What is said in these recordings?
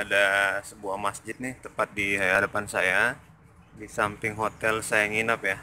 ada sebuah masjid nih tepat di hadapan saya. Di samping hotel saya nginap ya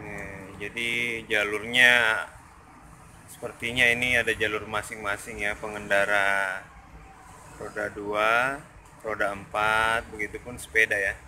Nih, jadi jalurnya sepertinya ini ada jalur masing-masing ya pengendara roda 2, roda 4, begitupun sepeda ya.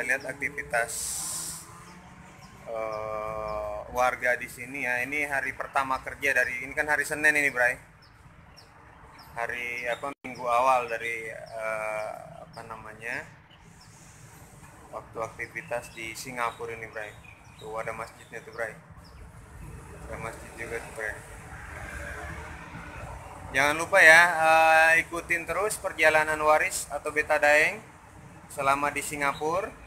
Kita lihat aktivitas eh, warga di sini ya. Ini hari pertama kerja dari ini kan hari Senin ini, Bray. Hari apa minggu awal dari eh, apa namanya? Waktu aktivitas di Singapura ini, Bray. Tuh ada masjidnya tuh, Bray. Ada masjid juga tuh, Bray. Jangan lupa ya, eh, ikutin terus perjalanan waris atau beta daeng selama di Singapura.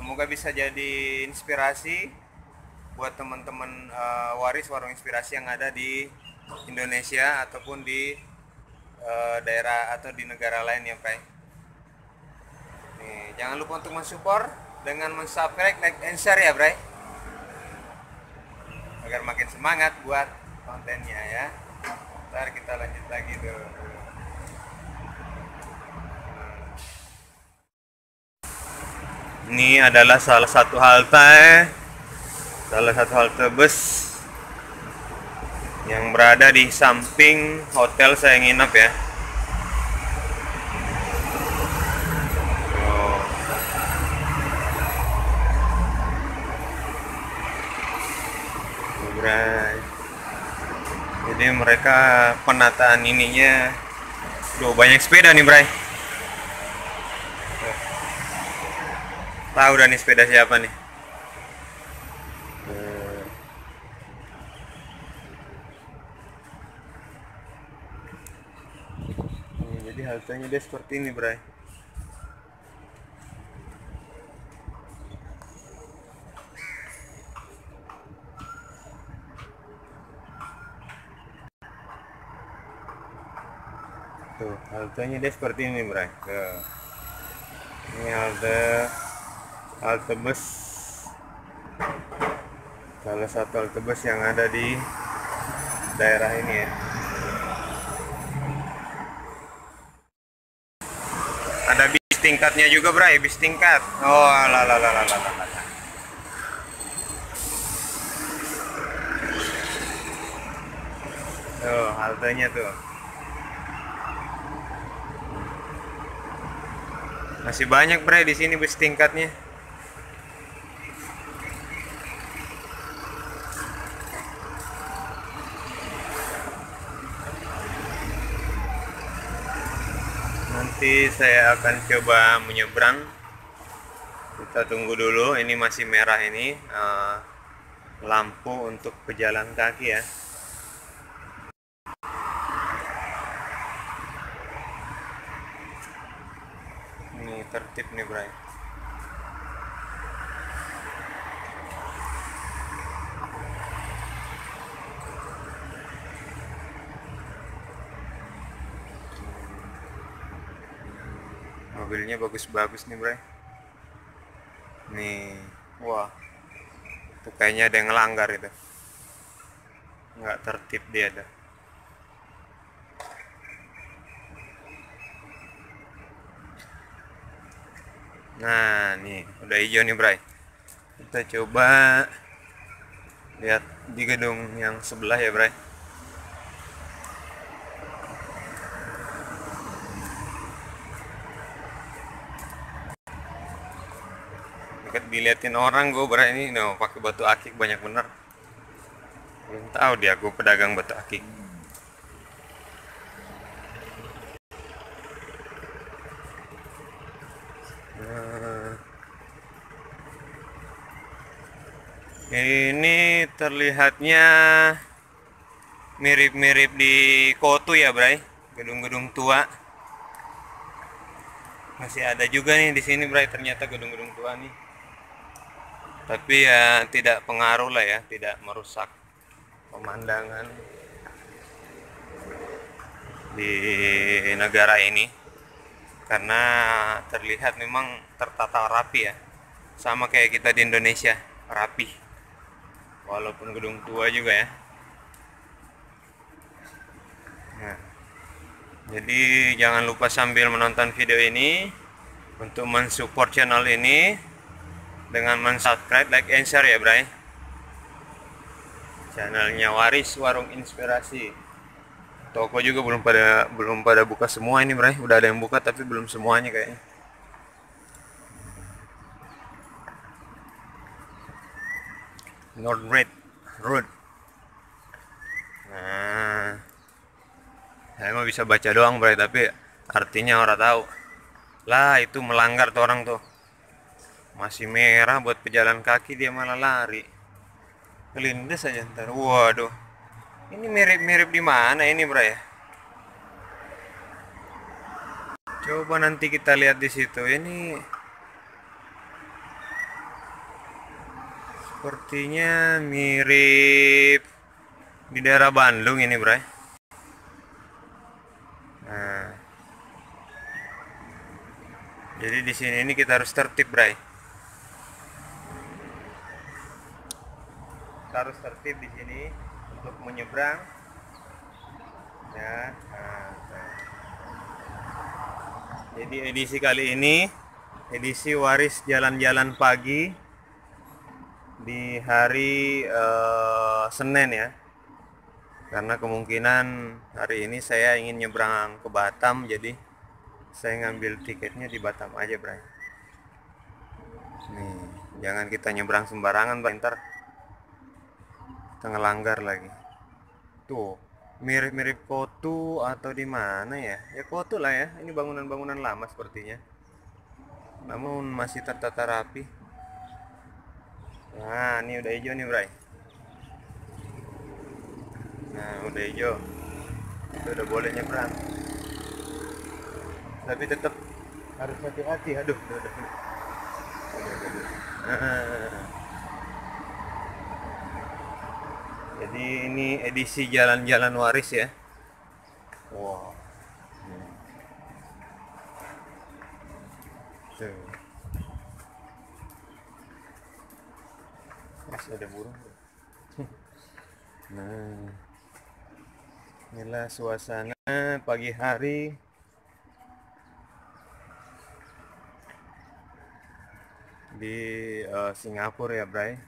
Semoga bisa jadi inspirasi buat teman-teman eh, waris warung inspirasi yang ada di Indonesia ataupun di eh, daerah atau di negara lain ya, Pak. Nih, jangan lupa untuk mensupport dengan mensubscribe, like, and share ya, Bray. Agar makin semangat buat kontennya ya. Ntar kita lanjut lagi tuh. Ini adalah salah satu halte salah satu halte bus yang berada di samping hotel saya nginap ya. Oh. Jadi mereka penataan ininya Duh, banyak sepeda nih, Bray. Tahu dah nih sepeda siapa nih? Nih, jadi haltenya dia seperti ini, Bray. Tuh, haltenya dia seperti ini, Bray. Tuh. Ini halte halte bus salah satu halte bus yang ada di daerah ini ya. Ada bis tingkatnya juga bray bis tingkat. Oh lah. tuh haltenya tuh. Masih banyak bray di sini bis tingkatnya nanti saya akan coba menyeberang. Kita tunggu dulu ini masih merah ini eh, lampu untuk pejalan kaki ya. Ini tertib nih bray mobilnya bagus-bagus nih bray. Nih. Wah. Itu kayaknya ada yang ngelanggar itu. Nggak tertib dia ada. Nah nih. Udah hijau nih bray. Kita coba lihat di gedung yang sebelah ya bray diliatin orang gue bray ini no pakai batu akik banyak bener. Belum tahu dia aku pedagang batu akik. Nah. ini terlihatnya mirip-mirip di Kotu ya Bray? Gedung-gedung tua. Masih ada juga nih di sini Bray ternyata gedung-gedung tua nih tapi ya tidak pengaruh lah ya tidak merusak pemandangan di negara ini. Karena terlihat memang tertata rapi ya. Sama kayak kita di Indonesia rapi. Walaupun gedung tua juga ya. Nah, jadi jangan lupa sambil menonton video ini untuk mensupport channel ini dengan mensubscribe like and share ya bray. Channelnya Waris Warung Inspirasi. Toko juga belum pada belum pada buka semua ini bray. Udah ada yang buka tapi belum semuanya kayaknya. North Red Road. Nah saya mau bisa baca doang bray tapi artinya orang tahu. Lah itu melanggar tuh orang tuh masih merah buat pejalan kaki dia malah lari kelindes aja ntar waduh ini mirip-mirip di mana ini, Bro ya? Coba nanti kita lihat di situ. Ini sepertinya mirip di daerah Bandung ini, Bro. Nah. Jadi di sini ini kita harus tertib, Bray. Harus tertib di sini untuk menyeberang. Ya nah, nah. jadi edisi kali ini edisi waris jalan-jalan pagi di hari uh, Senin ya. Karena kemungkinan hari ini saya ingin nyebrang ke Batam jadi saya ngambil tiketnya di Batam aja Bray. Nih jangan kita nyebrang sembarangan Bray. Ntar kita ngelanggar lagi. Tuh mirip-mirip kotu atau di mana ya? Ya kotu lah ya. Ini bangunan-bangunan lama sepertinya. Namun masih tertata rapi. Nah ini udah hijau nih Bray. Nah udah hijau. Itu udah boleh nyebrang. Tapi tetap harus hati-hati. Aduh udah, udah. Udah, udah, udah. Nah. Jadi ini edisi jalan-jalan waris ya. Wow tuh. Masih ada burung nah. Inilah suasana pagi hari. Di uh, Singapura ya Bray.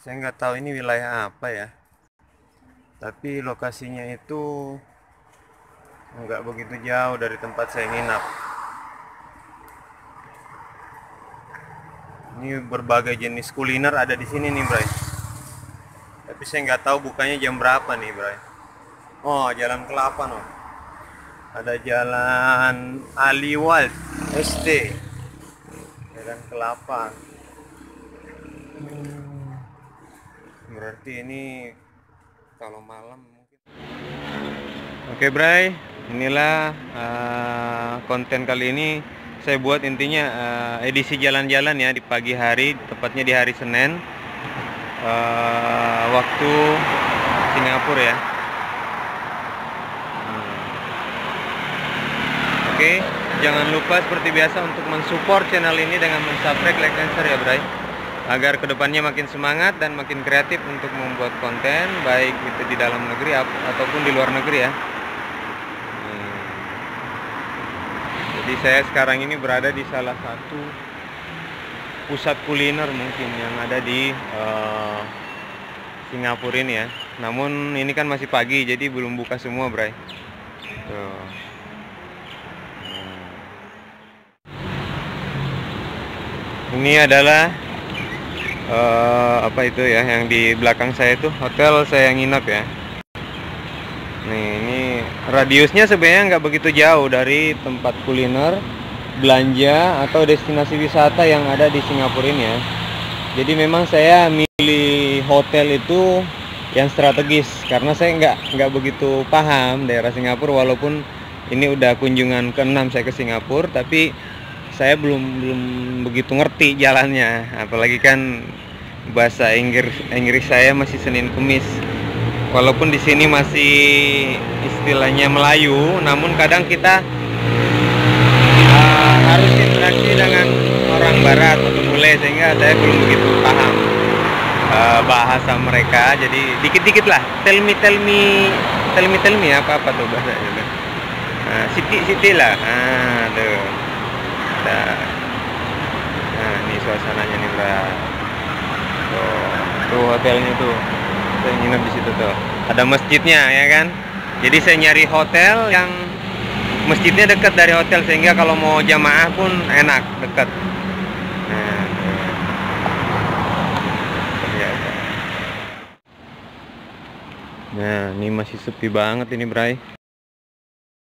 Saya nggak tahu ini wilayah apa ya tapi lokasinya itu nggak begitu jauh dari tempat saya nginap. Ini berbagai jenis kuliner ada di sini nih Bray. Tapi saya nggak tahu bukanya jam berapa nih Bray. Oh jalan kelapa no. Ada jalan Aliwal SD jalan kelapa. Berarti ini kalau malam mungkin. Oke Bray. Inilah uh, konten kali ini saya buat intinya uh, edisi jalan-jalan ya di pagi hari tepatnya di hari Senin. Uh, waktu Singapura ya. Oke jangan lupa seperti biasa untuk mensupport channel ini dengan mensubscribe like dan share ya Bray agar ke depannya makin semangat dan makin kreatif untuk membuat konten baik itu di dalam negeri ataupun di luar negeri ya hmm. jadi saya sekarang ini berada di salah satu pusat kuliner mungkin yang ada di uh, Singapura ini ya namun ini kan masih pagi jadi belum buka semua bray Tuh. Hmm. ini adalah uh, apa itu ya yang di belakang saya itu? Hotel saya nginap ya. Nih ini radiusnya sebenarnya nggak begitu jauh dari tempat kuliner belanja atau destinasi wisata yang ada di Singapura ini ya. Jadi memang saya milih hotel itu yang strategis karena saya nggak nggak begitu paham daerah Singapura walaupun ini udah kunjungan ke-6 saya ke Singapura tapi saya belum belum begitu ngerti jalannya. Apalagi kan bahasa Inggris Inggris saya masih Senin Kemis. Walaupun di sini masih istilahnya Melayu namun kadang kita uh, harus interaksi dengan orang barat atau bule sehingga saya belum begitu paham uh, bahasa mereka. Jadi dikit-dikit lah. Tell me tell me tell me tell me apa apa tuh bahasa itu nah, siti siti lah. Nah tuh nah, nah ini suasananya nih bro tuh, tuh hotelnya tuh. Saya nginep di situ tuh. Ada masjidnya ya kan? Jadi saya nyari hotel yang masjidnya dekat dari hotel sehingga kalau mau jamaah pun enak dekat nah, nah ini masih sepi banget ini Bray